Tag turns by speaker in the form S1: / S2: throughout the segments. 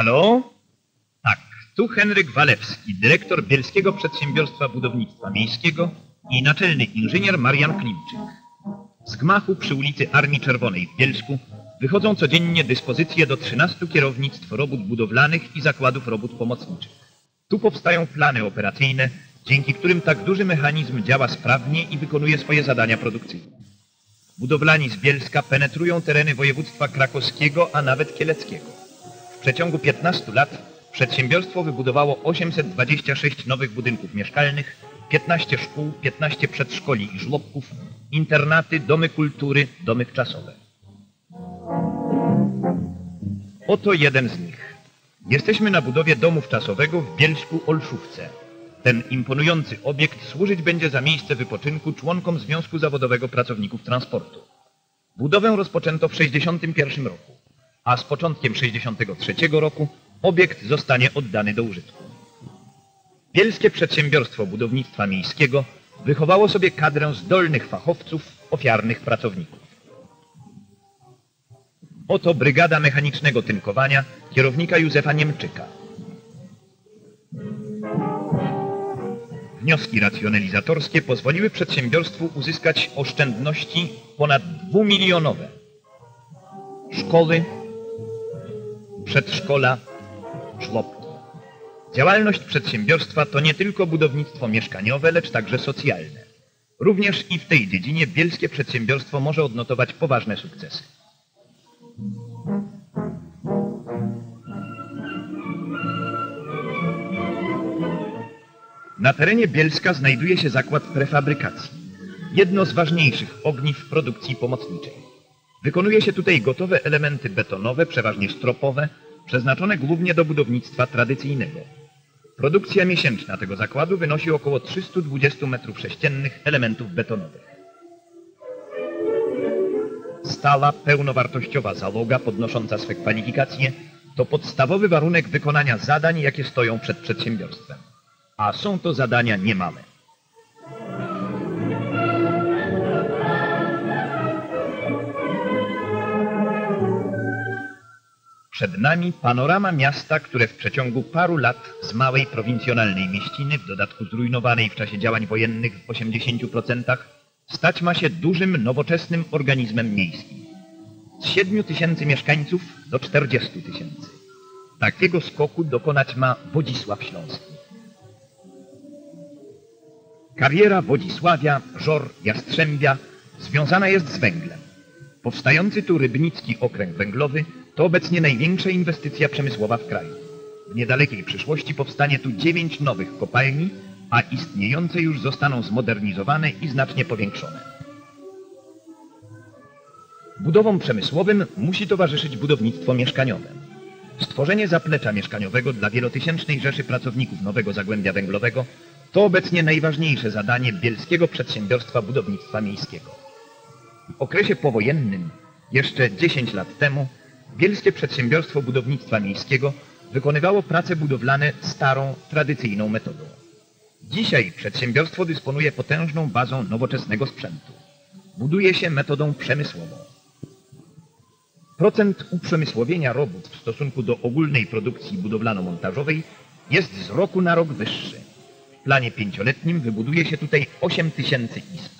S1: Halo? Tak, tu Henryk Walewski, dyrektor Bielskiego Przedsiębiorstwa Budownictwa Miejskiego i naczelny inżynier Marian Klimczyk. Z gmachu przy ulicy Armii Czerwonej w Bielsku wychodzą codziennie dyspozycje do 13 kierownictw robót budowlanych i zakładów robót pomocniczych. Tu powstają plany operacyjne, dzięki którym tak duży mechanizm działa sprawnie i wykonuje swoje zadania produkcyjne. Budowlani z Bielska penetrują tereny województwa krakowskiego, a nawet kieleckiego. W przeciągu 15 lat przedsiębiorstwo wybudowało 826 nowych budynków mieszkalnych, 15 szkół, 15 przedszkoli i żłobków, internaty, domy kultury, domy wczasowe. Oto jeden z nich. Jesteśmy na budowie domu wczasowego w Bielsku-Olszówce. Ten imponujący obiekt służyć będzie za miejsce wypoczynku członkom Związku Zawodowego Pracowników Transportu. Budowę rozpoczęto w 1961 roku, a z początkiem 1963 roku obiekt zostanie oddany do użytku. Bielskie Przedsiębiorstwo Budownictwa Miejskiego wychowało sobie kadrę zdolnych fachowców, ofiarnych pracowników. Oto brygada mechanicznego tynkowania kierownika Józefa Niemczyka. Wnioski racjonalizatorskie pozwoliły przedsiębiorstwu uzyskać oszczędności ponad dwumilionowe. Szkoły, przedszkola, żłobki. Działalność przedsiębiorstwa to nie tylko budownictwo mieszkaniowe, lecz także socjalne. Również i w tej dziedzinie bielskie przedsiębiorstwo może odnotować poważne sukcesy. Na terenie Bielska znajduje się zakład prefabrykacji. Jedno z ważniejszych ogniw produkcji pomocniczej. Wykonuje się tutaj gotowe elementy betonowe, przeważnie stropowe, przeznaczone głównie do budownictwa tradycyjnego. Produkcja miesięczna tego zakładu wynosi około 320 m3 elementów betonowych. Stala, pełnowartościowa załoga podnosząca swe kwalifikacje to podstawowy warunek wykonania zadań, jakie stoją przed przedsiębiorstwem. A są to zadania niemałe. Przed nami panorama miasta, które w przeciągu paru lat z małej prowincjonalnej mieściny, w dodatku zrujnowanej w czasie działań wojennych w 80%, stać ma się dużym, nowoczesnym organizmem miejskim. Z 7 tysięcy mieszkańców do 40 tysięcy. Takiego skoku dokonać ma Wodzisław Śląski. Kariera Wodzisławia, Żor, Jastrzębia związana jest z węglem. Powstający tu Rybnicki Okręg Węglowy to obecnie największa inwestycja przemysłowa w kraju. W niedalekiej przyszłości powstanie tu dziewięć nowych kopalni, a istniejące już zostaną zmodernizowane i znacznie powiększone. Budowom przemysłowym musi towarzyszyć budownictwo mieszkaniowe. Stworzenie zaplecza mieszkaniowego dla wielotysięcznej rzeszy pracowników Nowego Zagłębia Węglowego to obecnie najważniejsze zadanie Bielskiego Przedsiębiorstwa Budownictwa Miejskiego. W okresie powojennym, jeszcze 10 lat temu, Bielskie Przedsiębiorstwo Budownictwa Miejskiego wykonywało prace budowlane starą, tradycyjną metodą. Dzisiaj przedsiębiorstwo dysponuje potężną bazą nowoczesnego sprzętu. Buduje się metodą przemysłową. Procent uprzemysłowienia robót w stosunku do ogólnej produkcji budowlano-montażowej jest z roku na rok wyższy. W planie pięcioletnim wybuduje się tutaj 8 tysięcy izb.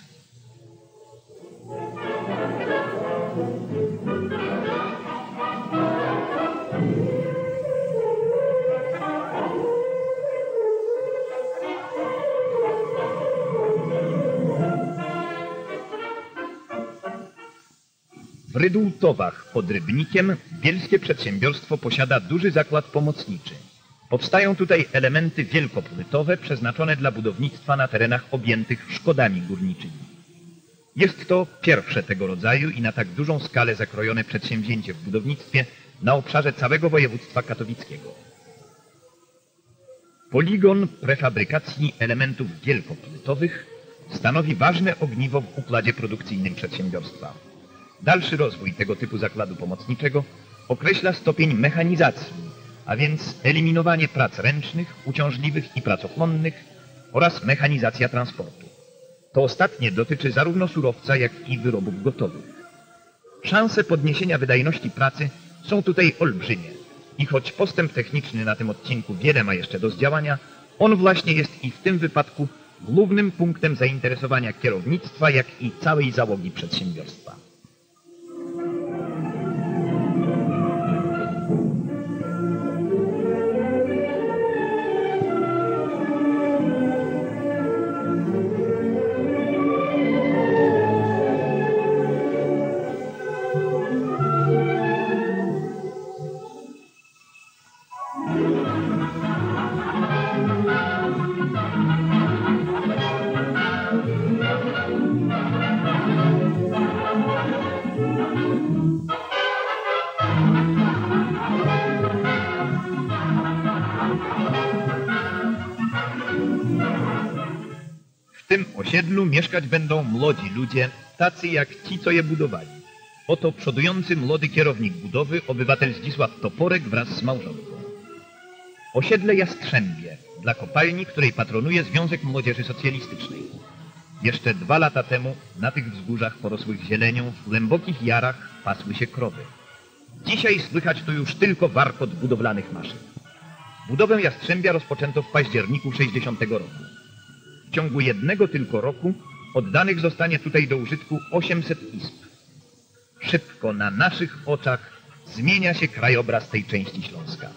S1: W Rydultowach pod Rybnikiem bielskie przedsiębiorstwo posiada duży zakład pomocniczy. Powstają tutaj elementy wielkopłytowe przeznaczone dla budownictwa na terenach objętych szkodami górniczymi. Jest to pierwsze tego rodzaju i na tak dużą skalę zakrojone przedsięwzięcie w budownictwie na obszarze całego województwa katowickiego. Poligon prefabrykacji elementów wielkopłytowych stanowi ważne ogniwo w układzie produkcyjnym przedsiębiorstwa. Dalszy rozwój tego typu zakładu pomocniczego określa stopień mechanizacji, a więc eliminowanie prac ręcznych, uciążliwych i pracochłonnych oraz mechanizacja transportu. To ostatnie dotyczy zarówno surowca, jak i wyrobów gotowych. Szanse podniesienia wydajności pracy są tutaj olbrzymie I choć postęp techniczny na tym odcinku wiele ma jeszcze do zdziałania, on właśnie jest i w tym wypadku głównym punktem zainteresowania kierownictwa, jak i całej załogi przedsiębiorstwa. W tym osiedlu mieszkać będą młodzi ludzie, tacy jak ci, co je budowali. Oto przodujący młody kierownik budowy, obywatel Zdzisław Toporek wraz z małżonką. Osiedle Jastrzębie, dla kopalni, której patronuje Związek Młodzieży Socjalistycznej. Jeszcze dwa lata temu na tych wzgórzach porosłych zielenią w głębokich jarach pasły się krowy. Dzisiaj słychać tu już tylko warkot budowlanych maszyn. Budowę Jastrzębia rozpoczęto w październiku 60 roku. W ciągu jednego tylko roku oddanych zostanie tutaj do użytku 800 izb. Szybko na naszych oczach zmienia się krajobraz tej części Śląska.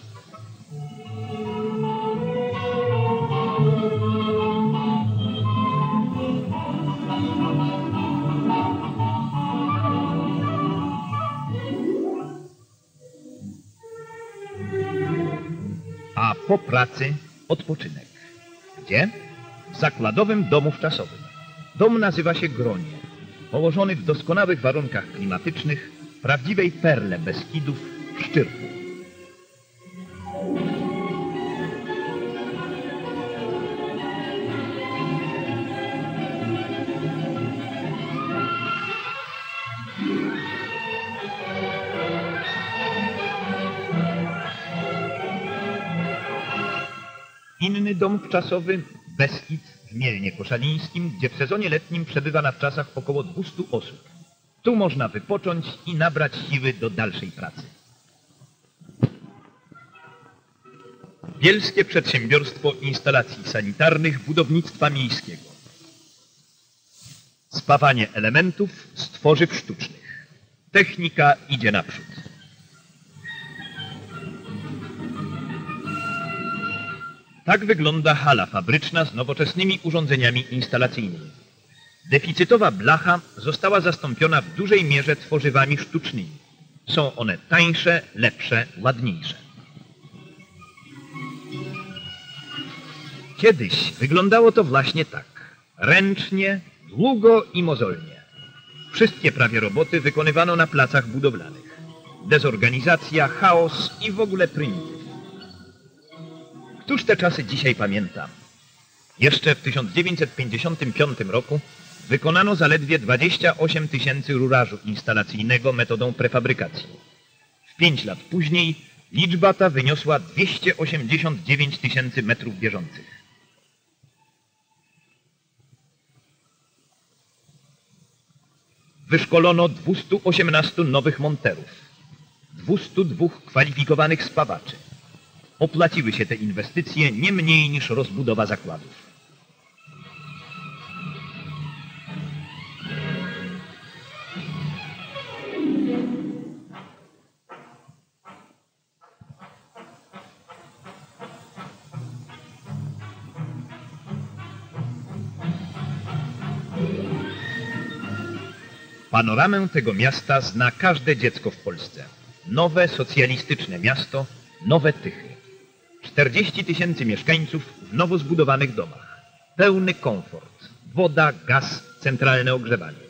S1: Po pracy odpoczynek. Gdzie? W zakładowym domu wczasowym. Dom nazywa się Gronie. Położony w doskonałych warunkach klimatycznych, prawdziwej perle Beskidów, Szczyrku. Inny dom wczasowy, Beskid w Mielnie Koszalińskim, gdzie w sezonie letnim przebywa na wczasach około 200 osób. Tu można wypocząć i nabrać siły do dalszej pracy. Bielskie Przedsiębiorstwo Instalacji Sanitarnych Budownictwa Miejskiego. Spawanie elementów z tworzyw sztucznych. Technika idzie naprzód. Tak wygląda hala fabryczna z nowoczesnymi urządzeniami instalacyjnymi. Deficytowa blacha została zastąpiona w dużej mierze tworzywami sztucznymi. Są one tańsze, lepsze, ładniejsze. Kiedyś wyglądało to właśnie tak. Ręcznie, długo i mozolnie. Wszystkie prawie roboty wykonywano na placach budowlanych. Dezorganizacja, chaos i w ogóle prymityw. Któż te czasy dzisiaj pamięta? Jeszcze w 1955 roku wykonano zaledwie 28 tysięcy rurażu instalacyjnego metodą prefabrykacji. W pięć lat później liczba ta wyniosła 289 tysięcy metrów bieżących. Wyszkolono 218 nowych monterów, 202 kwalifikowanych spawaczy. Opłaciły się te inwestycje nie mniej niż rozbudowa zakładów. Panoramę tego miasta zna każde dziecko w Polsce. Nowe socjalistyczne miasto, nowe Tychy. 40 tysięcy mieszkańców w nowo zbudowanych domach. Pełny komfort, woda, gaz, centralne ogrzewanie.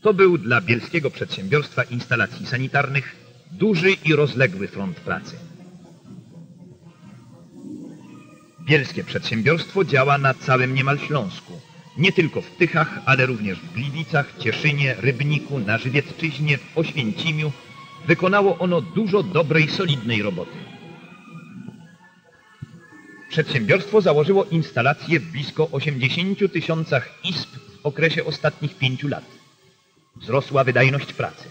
S1: To był dla bielskiego przedsiębiorstwa instalacji sanitarnych duży i rozległy front pracy. Bielskie przedsiębiorstwo działa na całym niemal Śląsku. Nie tylko w Tychach, ale również w Gliwicach, Cieszynie, Rybniku, na Żywiecczyźnie, w Oświęcimiu. Wykonało ono dużo dobrej, solidnej roboty. Przedsiębiorstwo założyło instalacje w blisko 80 tysiącach izb w okresie ostatnich pięciu lat. Wzrosła wydajność pracy.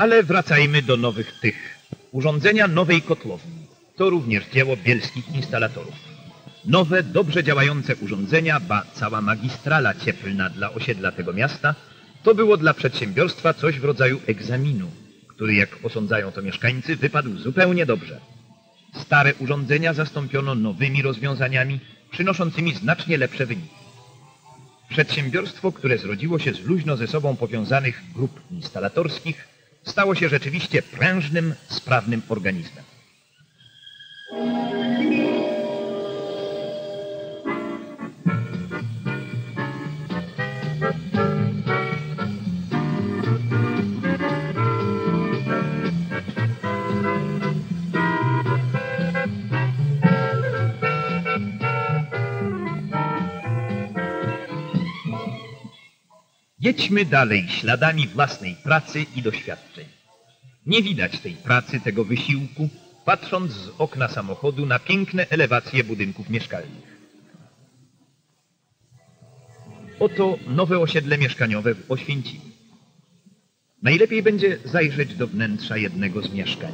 S1: Ale wracajmy do nowych tych. Urządzenia nowej kotłowni. To również dzieło bielskich instalatorów. Nowe, dobrze działające urządzenia, ba cała magistrala cieplna dla osiedla tego miasta, to było dla przedsiębiorstwa coś w rodzaju egzaminu, który, jak osądzają to mieszkańcy, wypadł zupełnie dobrze. Stare urządzenia zastąpiono nowymi rozwiązaniami, przynoszącymi znacznie lepsze wyniki. Przedsiębiorstwo, które zrodziło się z luźno ze sobą powiązanych grup instalatorskich, stało się rzeczywiście prężnym, sprawnym organizmem. Jedźmy dalej śladami własnej pracy i doświadczeń. Nie widać tej pracy, tego wysiłku, patrząc z okna samochodu na piękne elewacje budynków mieszkalnych. Oto nowe osiedle mieszkaniowe w Oświęcimiu. Najlepiej będzie zajrzeć do wnętrza jednego z mieszkań.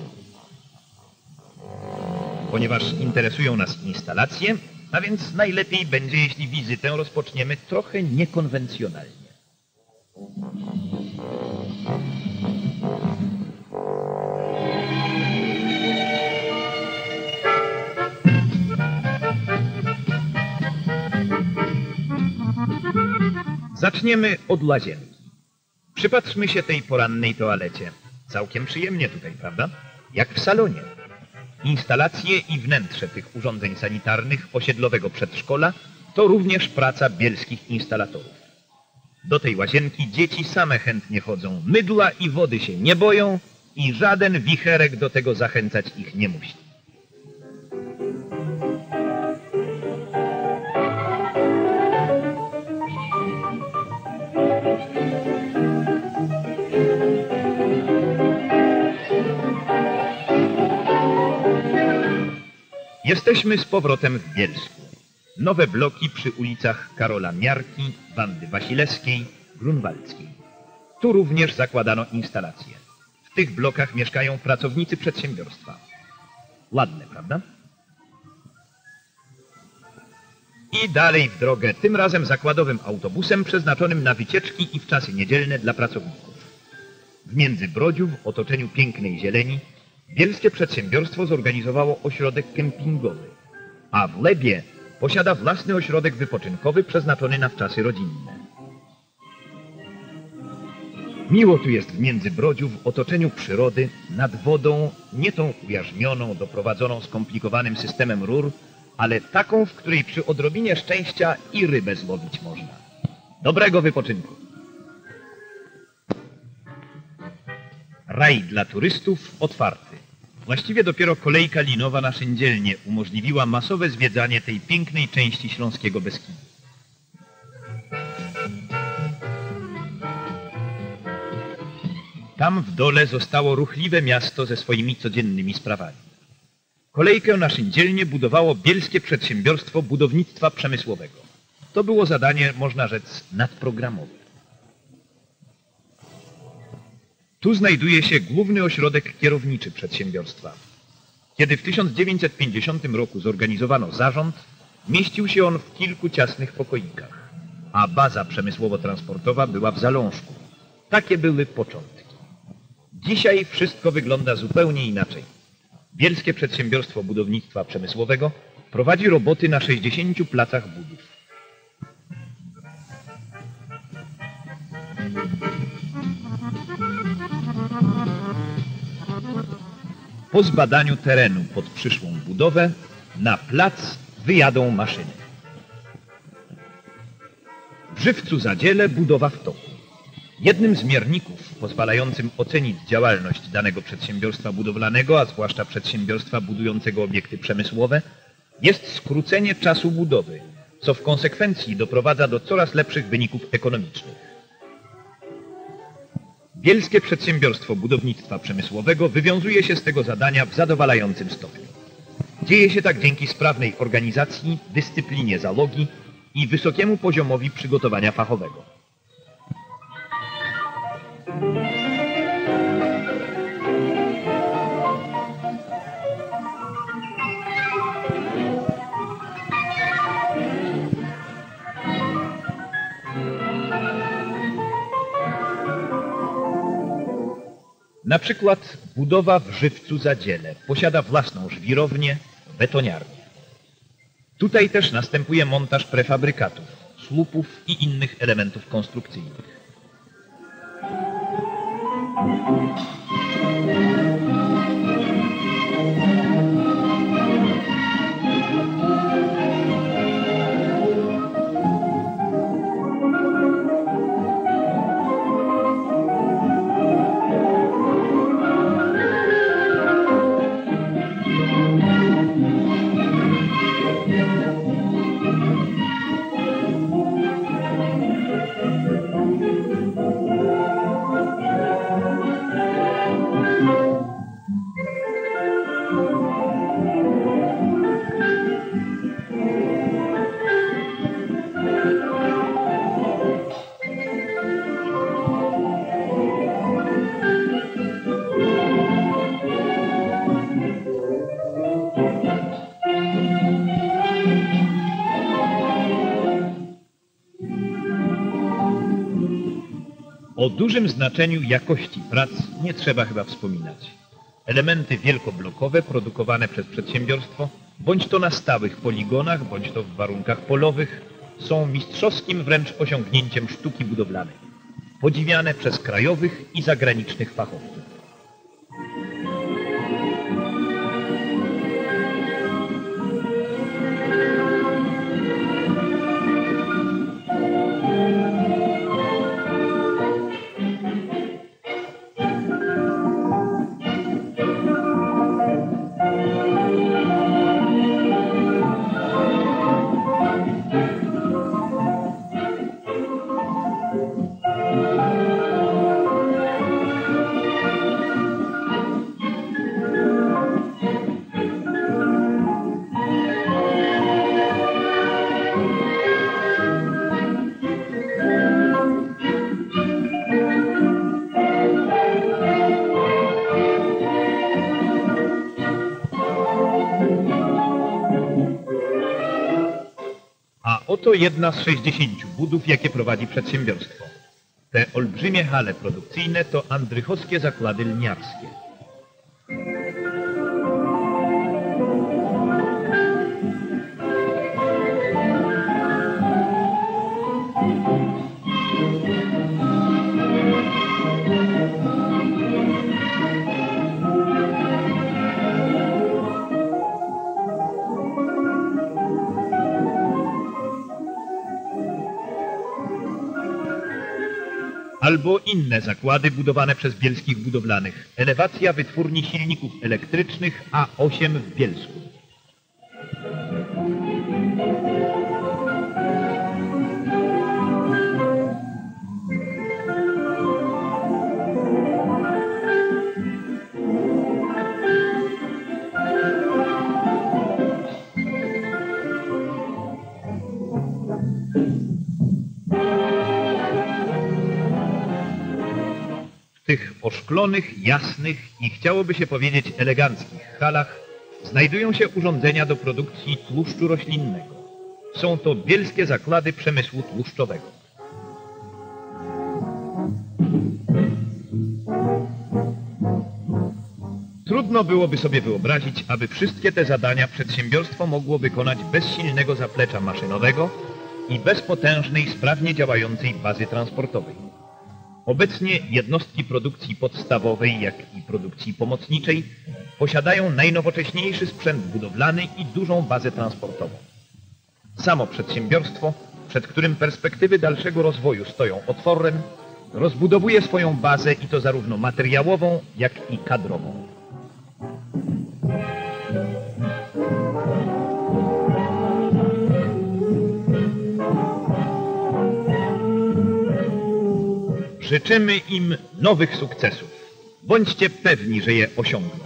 S1: Ponieważ interesują nas instalacje, a więc najlepiej będzie, jeśli wizytę rozpoczniemy trochę niekonwencjonalnie. Zaczniemy od łazienki. Przypatrzmy się tej porannej toalecie. Całkiem przyjemnie tutaj, prawda? Jak w salonie. Instalacje i wnętrze tych urządzeń sanitarnych osiedlowego przedszkola to również praca bielskich instalatorów. Do tej łazienki dzieci same chętnie chodzą. Mydła i wody się nie boją i żaden wicherek do tego zachęcać ich nie musi. Jesteśmy z powrotem w Bielsku. Nowe bloki przy ulicach Karola Miarki, Wandy Wasilewskiej, Grunwaldzkiej. Tu również zakładano instalacje. W tych blokach mieszkają pracownicy przedsiębiorstwa. Ładne, prawda? I dalej w drogę, tym razem zakładowym autobusem przeznaczonym na wycieczki i w czasy niedzielne dla pracowników. W Międzybrodziu, w otoczeniu pięknej zieleni, bielskie przedsiębiorstwo zorganizowało ośrodek kempingowy, a w Lebie posiada własny ośrodek wypoczynkowy przeznaczony na wczasy rodzinne. Miło tu jest w Międzybrodziu w otoczeniu przyrody, nad wodą, nie tą ujarzmioną, doprowadzoną skomplikowanym systemem rur, ale taką, w której przy odrobinie szczęścia i rybę złowić można. Dobrego wypoczynku! Raj dla turystów otwarty. Właściwie dopiero kolejka linowa na Szyndzielnie umożliwiła masowe zwiedzanie tej pięknej części Śląskiego Beskidu. Tam w dole zostało ruchliwe miasto ze swoimi codziennymi sprawami. Kolejkę na Szyndzielnie budowało Bielskie Przedsiębiorstwo Budownictwa Przemysłowego. To było zadanie, można rzec, nadprogramowe. Tu znajduje się główny ośrodek kierowniczy przedsiębiorstwa. Kiedy w 1950 roku zorganizowano zarząd, mieścił się on w kilku ciasnych pokoikach, a baza przemysłowo-transportowa była w Zalążku. Takie były początki. Dzisiaj wszystko wygląda zupełnie inaczej. Bielskie Przedsiębiorstwo Budownictwa Przemysłowego prowadzi roboty na 60 placach budów. Po zbadaniu terenu pod przyszłą budowę na plac wyjadą maszyny. W Żywcu Zadziele budowa w toku. Jednym z mierników pozwalającym ocenić działalność danego przedsiębiorstwa budowlanego, a zwłaszcza przedsiębiorstwa budującego obiekty przemysłowe, jest skrócenie czasu budowy, co w konsekwencji doprowadza do coraz lepszych wyników ekonomicznych. Bielskie Przedsiębiorstwo Budownictwa Przemysłowego wywiązuje się z tego zadania w zadowalającym stopniu. Dzieje się tak dzięki sprawnej organizacji, dyscyplinie załogi i wysokiemu poziomowi przygotowania fachowego. Na przykład budowa w Żywcu Zadziele posiada własną żwirownię, betoniarnię. Tutaj też następuje montaż prefabrykatów, słupów i innych elementów konstrukcyjnych. O dużym znaczeniu jakości prac nie trzeba chyba wspominać. Elementy wielkoblokowe produkowane przez przedsiębiorstwo, bądź to na stałych poligonach, bądź to w warunkach polowych, są mistrzowskim wręcz osiągnięciem sztuki budowlanej, podziwiane przez krajowych i zagranicznych fachowców. A oto jedna z 60 budów, jakie prowadzi przedsiębiorstwo. Te olbrzymie hale produkcyjne to andrychowskie zakłady lniarskie. Albo inne zakłady budowane przez bielskich budowlanych. Elewacja wytwórni silników elektrycznych A8 w Bielsku. W tych oszklonych, jasnych i chciałoby się powiedzieć eleganckich halach znajdują się urządzenia do produkcji tłuszczu roślinnego. Są to bielskie zakłady przemysłu tłuszczowego. Trudno byłoby sobie wyobrazić, aby wszystkie te zadania przedsiębiorstwo mogło wykonać bez silnego zaplecza maszynowego i bez potężnej, sprawnie działającej bazy transportowej. Obecnie jednostki produkcji podstawowej, jak i produkcji pomocniczej posiadają najnowocześniejszy sprzęt budowlany i dużą bazę transportową. Samo przedsiębiorstwo, przed którym perspektywy dalszego rozwoju stoją otworem, rozbudowuje swoją bazę i to zarówno materiałową, jak i kadrową. Życzymy im nowych sukcesów. Bądźcie pewni, że je osiągną.